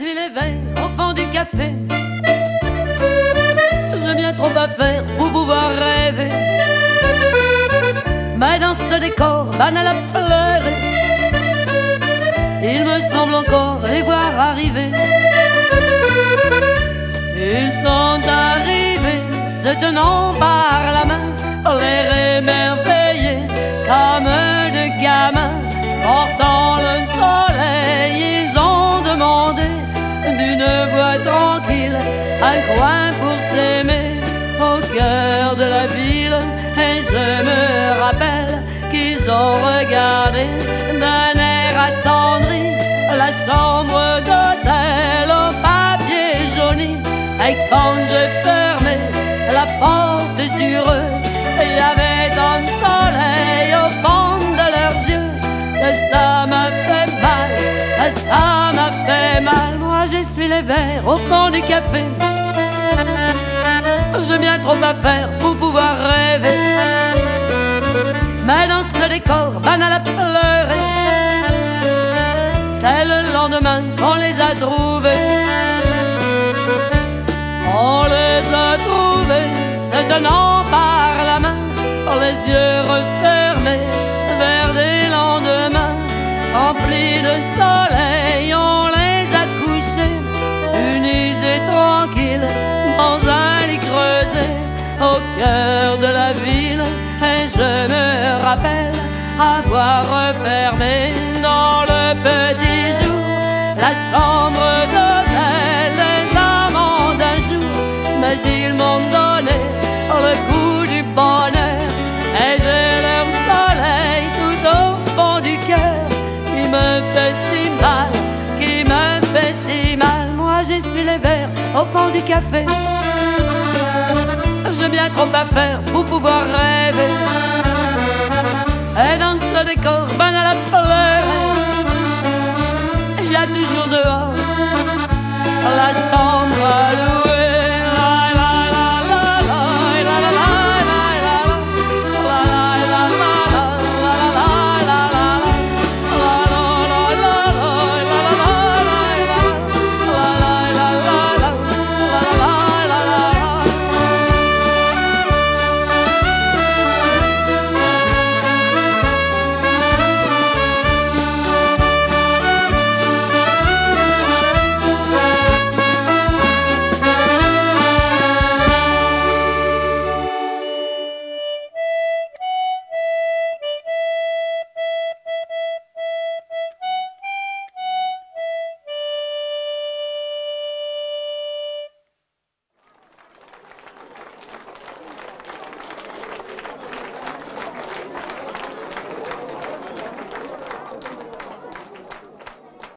suis les au fond du café. J'ai bien trop à faire pour pouvoir rêver. Mais dans ce décor banal à pleurer, il me semble encore les voir arriver. Ils sont arrivés, se tenant par coin pour s'aimer au cœur de la ville. Et je me rappelle qu'ils ont regardé d'un air attendri la chambre d'hôtel au papier jauni. Et quand je fermais la porte sur eux, il y avait de soleil au fond de leurs yeux que ça m'a fait mal, ça m'a fait mal. Moi je suis les verres au fond du café. J'ai bien trop à faire pour pouvoir rêver. Mais dans ce décor banal à pleurer, c'est le lendemain qu'on les a trouvés. On les a trouvés se tenant par de la ville. Et je me rappelle avoir refermé dans le petit jour la chambre d'hôtel des amants d'un jour. Mais ils m'ont donné le goût du bonheur et j'ai leur soleil tout au fond du cœur qui me fait si mal, qui me fait si mal. Moi je suis les verres au fond du café trop à faire pour pouvoir rêver. Et dans ce décor banal à pleurer, il y a toujours dehors la